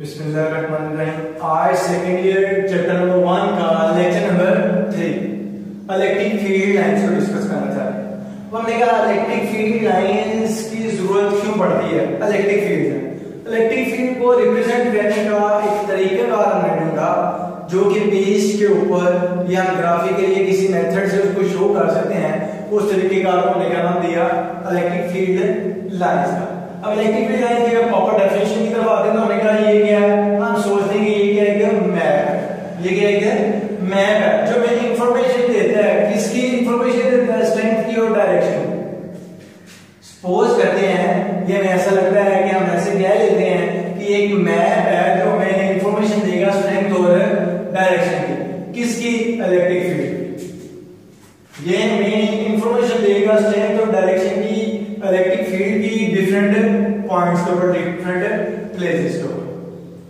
आज second year chapter number one का lecture number three electric field lines को discuss करना चाह हैं। हमने कहा इलेक्ट्रिक फ़ील्ड लाइंस की ज़रूरत क्यों पड़ती है? इलेक्ट्रिक फ़ील्ड इलेक्ट्रिक फ़ील्ड को रिप्रेजेंट करने का एक तरीकेकार हमने ढूंढा, जो कि बेस के ऊपर या ग्राफिकली किसी मेथड से उसको शो कर सकते हैं। उस तरीकेकार को हमने क्या नाम दिया? इलेक्ट्रिक फ़ील्ड लाइंस का। अब इलेक्ट्रिक प्रॉपर डेफिनेशन की तरफ़ आते हैं तो कहा ये क्या है? हम ये क्या है कि मैप ये क्या है कि मैप है। जो हमें इंफॉर्मेशन देता है, किसकी इंफॉर्मेशन देता है? स्ट्रेंथ की और डायरेक्शन सपोज़ करते हैं, ये हमें ऐसा लगता है कि हम ऐसे लेते हैं कि एक मैप है जो हमें इंफॉर्मेशन देगा स्ट्रेंथ और डायरेक्शन की। किसकी? इलेक्ट्रिक फ़ील्ड ये इंफॉर्मेशन देगा स्ट्रेंथ और डायरेक्शन की इलेक्ट्रिक फ़ील्ड की। डिफरेंट पॉइंट्स के ऊपर डिफरेंट प्लेसेस के ऊपर।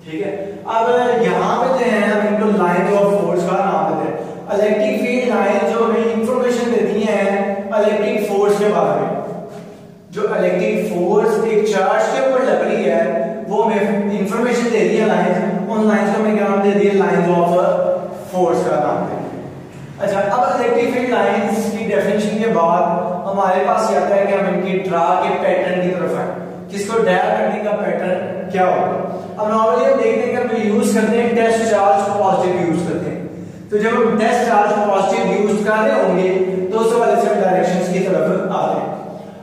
ठीक है? अब यहाँ पे जो है, हम इनको लाइन ऑफ़ फोर्स का नाम देते हैं। इलेक्ट्रिक फ़ील्ड लाइन जो हमें इंफॉर्मेशन देती है इलेक्ट्रिक फोर्स के बारे में। जो इलेक्ट्रिक फोर्स एक चार्ज के ऊपर लग रही है, वो हमें इंफॉर्मेशन दे दी है लाइन उन लाइंस को हमें क्या नाम दे दिया लाइंस ऑफ़ फोर्स का नाम दे अच्छा अब इलेक्ट्रिक फ़ील्ड लाइंस की डेफिनेशन के बाद हमारे पास ये है कि हम ड्रा के पैटर्न की तरफ़ आए। किसको ड्रा करने का पैटर्न क्या होगा? अब नॉर्मली हम देखते हैं कि हम यूज़ करते हैं टेस्ट चार्ज पॉजिटिव यूज़ करते हैं। तो जब हम टेस्ट चार्ज पॉजिटिव यूज़ कर रहे होंगे तो उस वाले से डायरेक्शंस की तरफ़ आते हैं।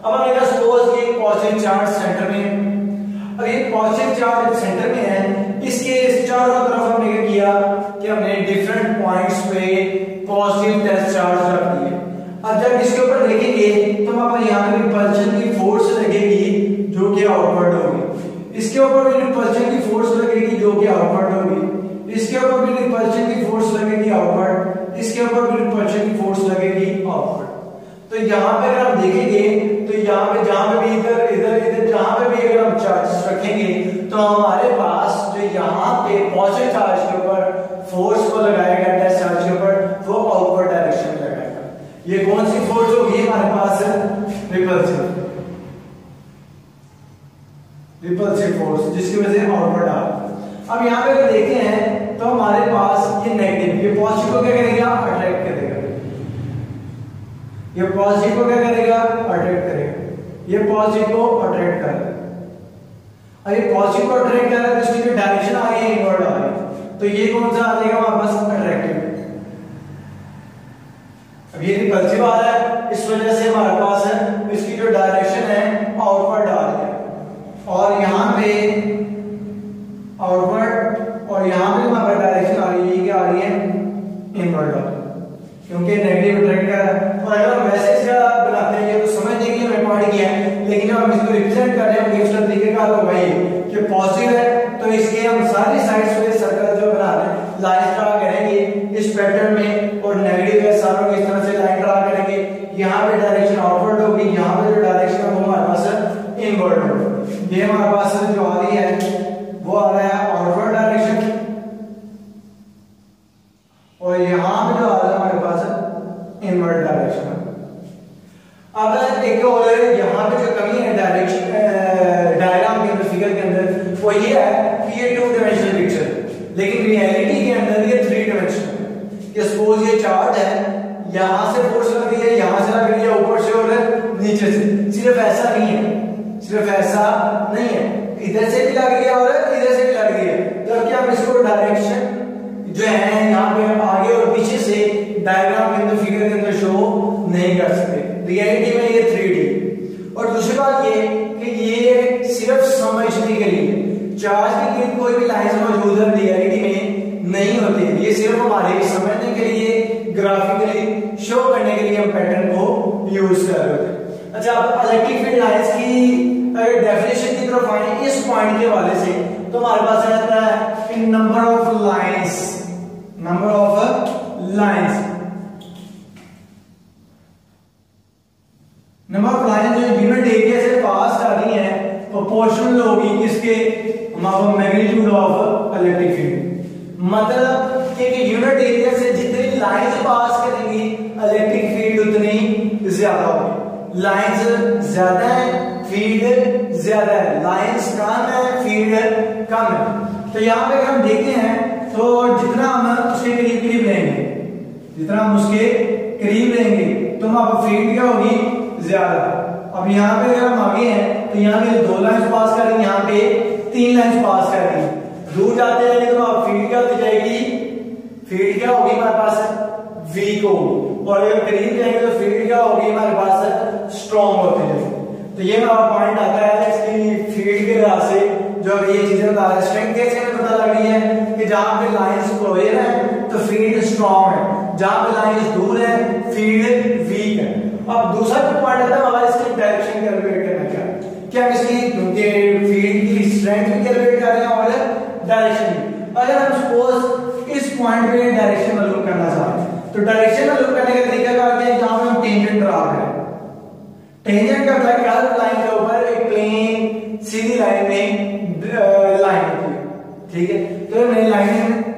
अब हम लेगा सपोज़ कि एक पॉजिटिव चार्ज सेंटर में है। और ये पॉजिटिव चार्ज सेंटर में है, इसके इस चारों तरफ़ हमने क्या किया कि हमने डिफरेंट पॉइंट्स पे पॉजिटिव टेस्ट चार्ज रख अब जब इसके ऊपर देखेंगे तो वहाँ पर यहाँ पे रिपल्शन की फोर्स लगेगी, जो कि आउटवर्ड होगी। इसके ऊपर भी रिपल्शन की फोर्स लगेगी, जो कि आउटवर्ड होगी। इसके ऊपर भी रिपल्शन की फोर्स लगेगी आउटवर्ड इसके ऊपर भी रिपल्शन की फोर्स लगेगी आउटवर्ड तो यहाँ पे अगर हम देखेंगे तो यहाँ पे जहाँ पे भी इधर इधर इधर, जहाँ पे भी अगर हम चार्जेस रखेंगे तो हमारे पास जो यहाँ पे पॉजिटिव चार्ज के ऊपर फोर्स को लगाएगा टेस्ट चार्ज के ऊपर वो आउटवर्ड डायरेक्शन में लगाएगा ये कौन सी फोर्स होगी हमारे पास? रिपल्सिव रिपल्सिव फोर्स जिसकी वजह से आउटवर्ड आ अब यहाँ पे अगर देखते हैं तो हमारे पास ये नेगेटिव ये पॉजिटिव को क्या करेगा? अट्रैक्ट करेगा। ये पॉजिटिव को क्या करेगा? अट्रैक्ट करेगा। ये पॉजिटिव को अट्रैक्ट करेगा। ये पॉजिटिव को अट्रैक्ट कर रहा है तो इसकी जो डायरेक्शन आ रही है इनवर्ड आ रही है। तो ये कौन सा आ जाएगा हमारे पास? अट्रैक्टिव अब ये रिपल्सिव आ रहा है, इस वजह से हमारे पास है, इसकी जो डायरेक्शन है आउटवर्ड आ रही है और यहाँ पे आउटवर्ड और यहाँ पे हमारे डायरेक्शन आ रही है क्या आ रही है इनवर्ड है क्योंकि नेगेटिव अट्रैक्ट कर है। और अगर हम वैसे इसका बनाते हैं तो समझने के लिए हमें पढ़ गया है, लेकिन जब हम इसको रिप्रेजेंट कर रहे हैं उसका तरीके का तो वही कि पॉजिटिव है तो इसके हम सारी साइड्स पे इनवर्ड डायरेक्शन अब एक और यहाँ पे जो कमी है डायरेक्शन डायग्राम के अंदर फिगर के अंदर, वो ये है कि ये टू डायमेंशनल पिक्चर लेकिन रियलिटी के अंदर ये थ्री डायमेंशनल कि सपोज़ ये चार्ट है, यहाँ से फोर्स लग रही है, यहाँ से लग रही है, ऊपर से और नीचे से। सिर्फ़ ऐसा नहीं है। सिर्फ़ ऐसा नहीं है। इधर से भी लग रही है और इधर से भी लग रही है। जबकि हम इसको डायरेक्शन जो है, यहाँ पे आगे और पीछे से डायग्राम के अंदर फिगर के अंदर शो नहीं कर सकते। रियलिटी में ये थ्री और दूसरी बात ये कि ये सिर्फ़ समझने के लिए चार्ज की गिर कोई भी लाइन मौजूद है रियलिटी में नहीं होती ये सिर्फ़ हमारे समझने के लिए ग्राफिकली शो करने के लिए हम पैटर्न को यूज़ कर रहे होते अच्छा अब इलेक्ट्रिक फ़ील्ड लाइंस की अगर डेफिनेशन की तरफ़ आए, इस पॉइंट के हवाले से तो हमारे पास रहता है इन number of lines number of lines number of line जो यूनिट एरिया से पास आ रही है प्रोपोर्शनल होगी किसके मैग्नीट्यूड ऑफ़ इलेक्ट्रिक फ़ील्ड मतलब कि यूनिट एरिया से जितनी लाइंस पास करेंगी इलेक्ट्रिक फ़ील्ड उतनी ज़्यादा होगी. लाइंस ज़्यादा है फ़ील्ड ज़्यादा है. लाइंस कम है फ़ील्ड कम है. तो यहाँ पे हम देखते हैं तो जितना हम उसके करीब करीब लेंगे, जितना हम उसके करीब लेंगे तो वहाँ फ़ील्ड क्या होगी? ज़्यादा. अब यहाँ पे अगर हम आगे हैं तो यहाँ पे दो लाइन पास कर रही यहाँ पे तीन लाइन पास कर रही दूर जाते रहेंगे तो वहाँ फ़ील्ड क्या होती जाएगी? फ़ील्ड क्या होगी हमारे पास? वीक होगी और अगर करीब जाएँगे तो फ़ील्ड क्या होगी हमारे पास? स्ट्रॉन्ग होती जाएगी। तो ये हमारा पॉइंट आता है इसकी फ़ील्ड के लिहाज से, जो ये चीज़ें बता रहे स्ट्रेंथ कैसे पता लग रही है कि जहाँ पे लाइंस क्लोजर है तो फ़ील्ड स्ट्रॉन्ग है। जहाँ पे लाइंस दूर है फ़ील्ड वीक है। अब दूसरा जो पॉइंट आता है हमारा इसकी डायरेक्शन कैलकुलेट करना क्या क्या हम इसकी फ़ील्ड की स्ट्रेंथ भी कैलकुलेट कर रहे हैं और डायरेक्शन अगर हम सपोज़ इस पॉइंट पे डायरेक्शन मालूम करना चाहते हैं तो डायरेक्शन मालूम करने का तरीका क्या होता है? जहाँ पे हम टेंजेंट ड्रा करें। टेंजेंट का मतलब कर्व लाइन के ऊपर एक प्लेन सीधी लाइन में लाइन है। ठीक है? तो मेरी लाइन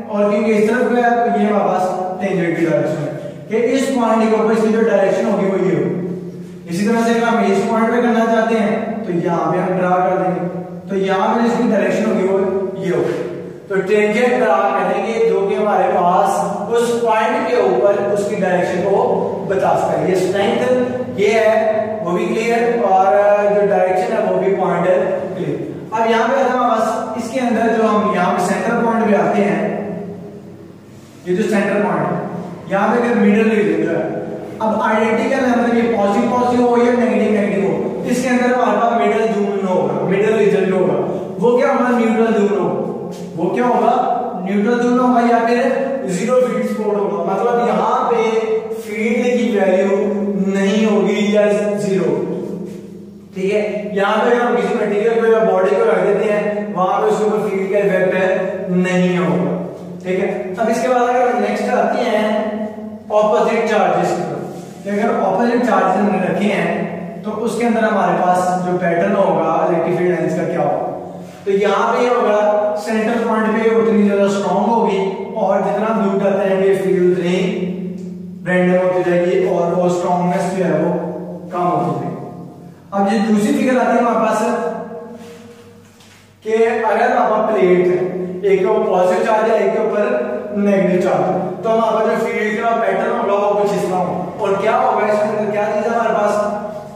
और क्योंकि इस तरफ़ गया तो ये हमारे पास टेंजेंट की डायरेक्शन है कि इस पॉइंट के ऊपर इसकी जो डायरेक्शन होगी वो ये होगी। इसी तरह से अगर हम इस पॉइंट पे करना चाहते हैं तो यहाँ पे हम ड्रा कर देंगे। तो यहाँ पे इसकी डायरेक्शन होगी वो, ये होगी। तो टेंजेंट ड्रा करेंगे, जो कि हमारे पास उस पॉइंट के ऊपर उसकी डायरेक्शन को बता सकता है। ये स्ट्रेंथ ये है, वो भी क्लियर और जो डायरेक्शन है, वो भी पॉइंट क्लियर अब यहाँ पे आता बस इसके अंदर जो हम यहाँ पे सेंटर पॉइंट पे आते हैं, ये जो सेंटर पॉइंट है, यहाँ पे अगर मिडल रीजन जो है। अब आइडेंटिकल है मतलब ये पॉजिटिव पॉजिटिव हो या नेगेटिव नेगेटिव हो इसके अंदर हमारे पास मिडल जून होगा मिडल रीजन होगा। वो क्या हमारा न्यूट्रल जून होगा। वो क्या होगा? न्यूट्रल जून होगा या फिर ज़ीरो फ़ील्ड स्पॉट होगा। मतलब यहाँ पे फ़ील्ड की वैल्यू नहीं होगी या ज़ीरो ठीक है? यहाँ पे हम किसी मटेरियल को या बॉडी को रख देते हैं, वहाँ पे उसके ऊपर फ़ील्ड का इफ़ेक्ट नहीं होगा। ठीक है? अब इसके बाद अगर नेक्स्ट आते हैं ऑपोजिट चार्जेस अगर ऑपोजिट चार्जेस हमने रखे हैं तो उसके अंदर हमारे पास जो पैटर्न होगा इलेक्ट्रिक फ़ील्ड लाइंस का क्या होगा? तो यहाँ पे होगा सेंटर पॉइंट पे उतनी ज़्यादा स्ट्रॉन्ग होगी और जितना दूर जाते हैं फ़ील्ड उतनी रैंडम होती जाएगी और वो स्ट्रॉन्गनेस जो है वो कम होती जाएगी। अब ये दूसरी फिगर आती है हमारे पास, कि अगर हमारा प्लेट है एक के ऊपर पॉजिटिव चार्ज है, एक के ऊपर नेगेटिव चार्ज तो हमारा जो फ़ील्ड का पैटर्न होगा वो कुछ इस तरह होगा और क्या होगा इसके अंदर क्या चीज़ है हमारे पास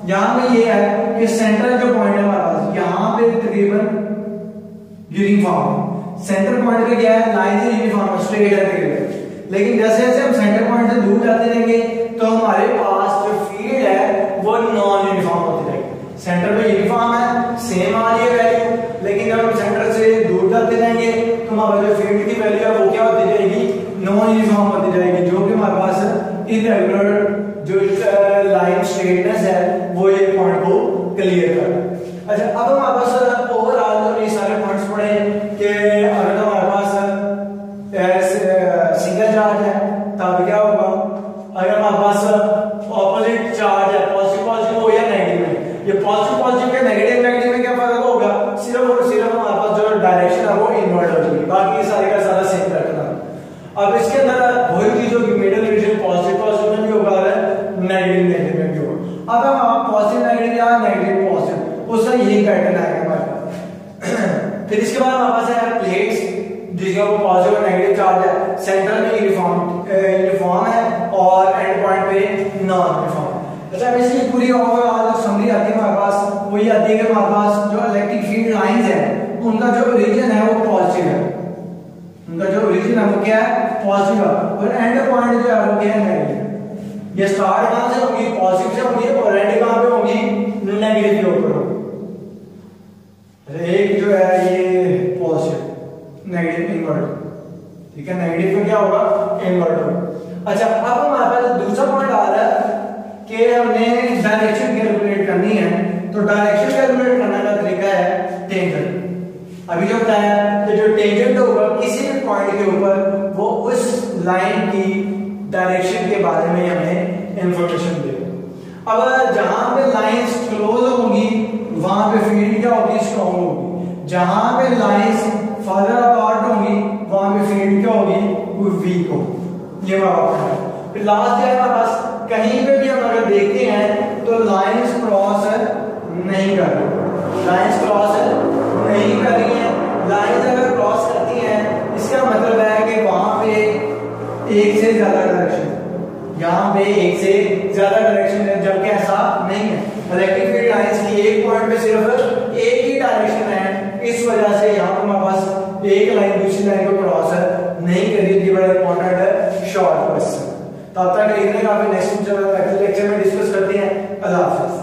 यहाँ पे ये है कि सेंटर जो पॉइंट है हमारे पास, यहाँ पे तकरीबन यूनिफॉर्म सेंटर पॉइंट पे क्या है? लाइन से यूनिफॉर्म स्ट्रेट है तकरीबन लेकिन जैसे जैसे हम सेंटर पॉइंट से दूर जाते रहेंगे तो हमारे पास जो फ़ील्ड है, वो नॉन यूनिफॉर्म होती रहेगी। सेंटर पे यूनिफॉर्म है सेम आ रही है वैल्यू लेकिन जब हम सेंटर से दूर जाते रहेंगे तो हमारा जो फ़ील्ड की वैल्यू है, वो क्या होती जाएगी? नॉन यूनिफॉर्म होती जाएगी, जो कि हमारे पास इरेगुलर जो लाइन स्ट्रेटनेस है ये को क्लियर कर अच्छा अब हमारे पास ओवरऑल जो ये सारे पॉइंट्स पढ़े कि अगर हमारे पास सिंगल चार्ज है तब क्या होगा अगर हमारे पास ऑपोजिट चार्ज है पॉजिटिव पॉजिटिव हो या नेगेटिव है ये पॉजिटिव पॉजिटिव के नेगेटिव नेगेटिव में क्या फ़र्क होगा सिर्फ़ और सिर्फ़ हमारे पास जो डायरेक्शन है वो इन्वर्ट हो जाएगी बाकी सारे का सारा सेम रखना अब इसके अंदर वही चीज़ होगी मिडिल रीजन पॉजिटिव पॉजिटिव में भी होगा नेगेटिव नेगेटिव में भी होगा अब हम पॉजिटिव नेगेटिव या नेगेटिव पॉजिटिव उसका यही पैटर्न आएगा हमारे पास फिर इसके बाद हमारे पास है प्लेट्स जिसके ऊपर पॉजिटिव और नेगेटिव चार्ज है सेंटर में यूनिफॉर्म यूनिफॉर्म है और एंड पॉइंट पे नॉन यूनिफॉर्म अच्छा अब इसकी पूरी ओवरऑल जो समरी आती है हमारे ये आती है कि हमारे पास जो इलेक्ट्रिक फ़ील्ड लाइंस है, उनका जो ओरिजिन है वो पॉजिटिव है। उनका जो ओरिजिन है वो क्या है? पॉजिटिव है। और एंड पॉइंट जो है वो क्या है? ये स्टार्ट कहाँ से होगी? पॉजिटिव से होगी और एंड कहाँ पे होगी? नेगेटिव के ऊपर एक जो है ये पॉजिटिव नेगेटिव इन्वर्ट ठीक है? नेगेटिव में क्या होगा? इन्वर्ट अच्छा अब हमारे पास दूसरा पॉइंट आ रहा है कि हमने डायरेक्शन कैलकुलेट करनी है। तो डायरेक्शन कैलकुलेट करने का तरीका है टेंजेंट अभी जो बताया कि जो टेंजेंट होगा किसी भी पॉइंट के ऊपर, वो उस लाइन की डायरेक्शन के बारे में हमें इंफॉर्मेशन देगा अब जहाँ पे लाइंस क्लोज होंगी, वहाँ पे फ़ील्ड क्या होगी? स्ट्रॉन्ग होगी. जहाँ पे लाइंस फर्दर अपार्ट होंगी, वहाँ पे फ़ील्ड क्या होगी? वीक होगी. ये बात है. लास्ट है हमारे पास, कहीं पे कर लाइन्स क्रॉस नहीं कर रही हैं। लाइन्स अगर क्रॉस करती हैं, इसका मतलब है कि वहाँ पे एक से ज़्यादा डायरेक्शन यहाँ पे एक से ज़्यादा डायरेक्शन है, जबकि ऐसा नहीं है। इलेक्ट्रिक फ़ील्ड लाइन्स की एक पॉइंट पे सिर्फ़ एक ही डायरेक्शन है। इस वजह से यहाँ पर हमारे पास एक लाइन दूसरी लाइन को क्रॉस नहीं करी ये बड़ा इंपॉर्टेंट शॉर्ट क्वेश्चन तब तक इतने काफ़ी नेक्स्ट लेक्चर में डिस्कस करते हैं। अल्लाह हाफिज।